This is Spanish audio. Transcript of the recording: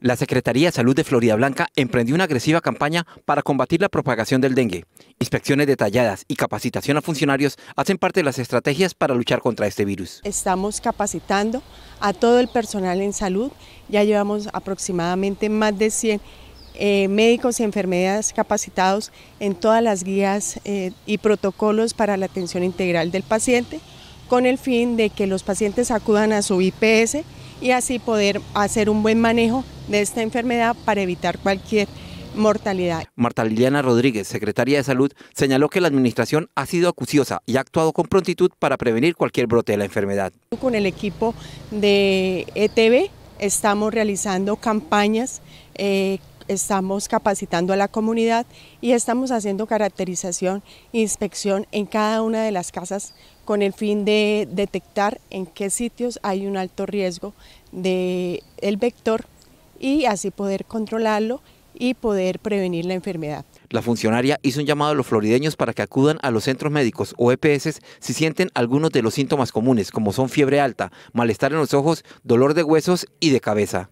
La Secretaría de Salud de Florida Blanca emprendió una agresiva campaña para combatir la propagación del dengue. Inspecciones detalladas y capacitación a funcionarios hacen parte de las estrategias para luchar contra este virus. Estamos capacitando a todo el personal en salud. Ya llevamos aproximadamente más de 100 eh, médicos y enfermeras capacitados en todas las guías eh, y protocolos para la atención integral del paciente, con el fin de que los pacientes acudan a su IPS y así poder hacer un buen manejo de esta enfermedad para evitar cualquier mortalidad. Marta Liliana Rodríguez, secretaria de Salud, señaló que la administración ha sido acuciosa y ha actuado con prontitud para prevenir cualquier brote de la enfermedad. Con el equipo de ETV estamos realizando campañas eh, estamos capacitando a la comunidad y estamos haciendo caracterización e inspección en cada una de las casas con el fin de detectar en qué sitios hay un alto riesgo del el vector y así poder controlarlo y poder prevenir la enfermedad. La funcionaria hizo un llamado a los florideños para que acudan a los centros médicos o EPS si sienten algunos de los síntomas comunes, como son fiebre alta, malestar en los ojos, dolor de huesos y de cabeza.